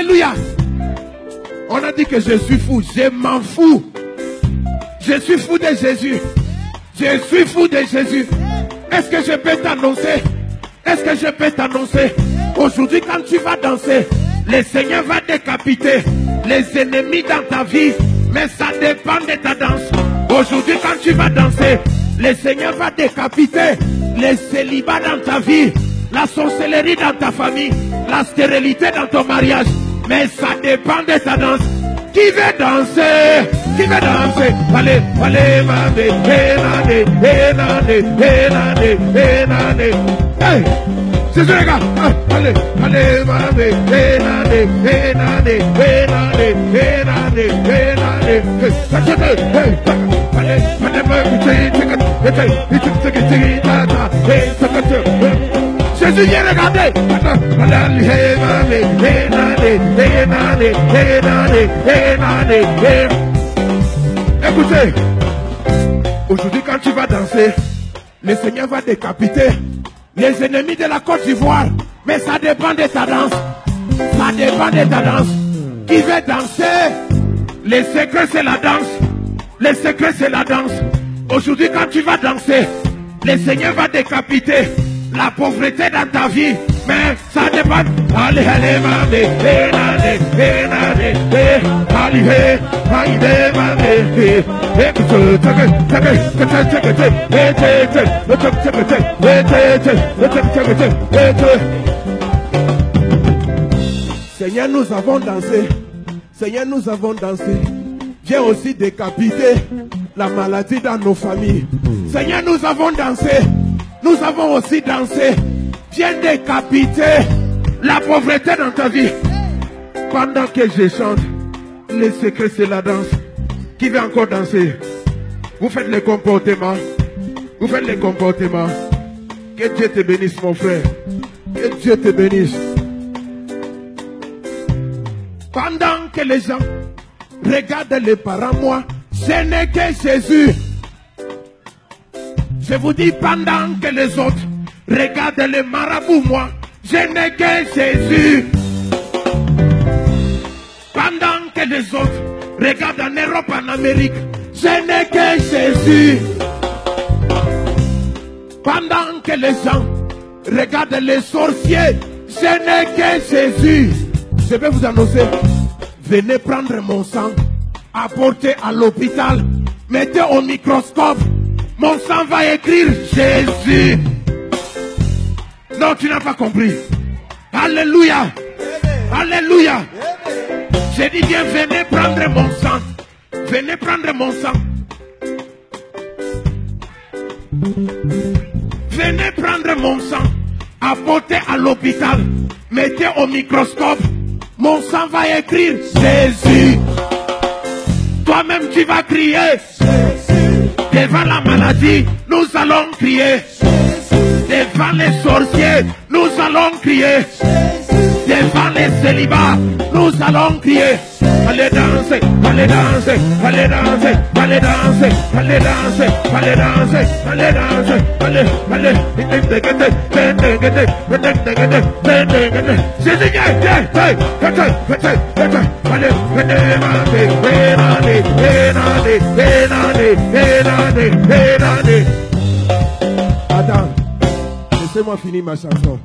Alléluia. On a dit que je suis fou. Je m'en fous. Je suis fou de Jésus. Je suis fou de Jésus. Est-ce que je peux t'annoncer? Est-ce que je peux t'annoncer? Aujourd'hui, quand tu vas danser, le Seigneur va décapiter les ennemis dans ta vie. Mais ça dépend de ta danse. Aujourd'hui, quand tu vas danser, le Seigneur va décapiter les célibats dans ta vie, la sorcellerie dans ta famille, la stérilité dans ton mariage. Mais ça dépend de ta danse. Qui veut danser Qui veut danser Allez, allez, mandé, hénandé, hénandé, hénandé, hénandé. Hey C'est ça les gars Ah, Allez, allez, mandé, hénandé, hénandé, hénandé, hénandé, hénandé. Hey, allez, allez, mandé, tika, tika, tika, tika, tika, ta, ta, hey, tika, tika, hey. Jésus vient regarder. Écoutez, aujourd'hui quand tu vas danser, le Seigneur va décapiter les ennemis de la Côte d'Ivoire. Mais ça dépend de ta danse. Ça dépend de ta danse. Qui veut danser? Le secret c'est la danse. Le secret c'est la danse. Aujourd'hui quand tu vas danser, le Seigneur va décapiter la pauvreté dans ta vie, mais ça dépend. Allez, allez, mamé, eh, allez, allez. Seigneur, nous avons dansé. Seigneur, nous avons dansé. Viens aussi décapiter la maladie dans nos familles. Seigneur, nous avons dansé. Nous avons aussi dansé. Viens décapiter la pauvreté dans ta vie. Pendant que je chante, le secret c'est la danse. Qui veut encore danser? Vous faites les comportements. Vous faites les comportements. Que Dieu te bénisse, mon frère. Que Dieu te bénisse. Pendant que les gens regardent les parents, moi, ce n'est que Jésus. Je vous dis pendant que les autres regardent les marabouts, moi, je n'ai que Jésus. Pendant que les autres regardent en Europe, en Amérique, je n'ai que Jésus. Pendant que les gens regardent les sorciers, je n'ai que Jésus. Je vais vous annoncer, venez prendre mon sang, apportez à l'hôpital, mettez au microscope, mon sang va écrire Jésus. Non, tu n'as pas compris. Alléluia. Alléluia. J'ai dit bien, venez prendre mon sang. Venez prendre mon sang. Venez prendre mon sang. Apportez à l'hôpital. Mettez au microscope. Mon sang va écrire Jésus. Toi-même, tu vas crier. Devant la maladie, nous allons crier. Devant les sorciers, nous allons crier. Devant les célibats, nous allons crier. allez danser, allez danser, allez danser, allez danser, allez danser, allez danser, allez danser, allez, allez, Attends, laissez-moi finir ma chanson.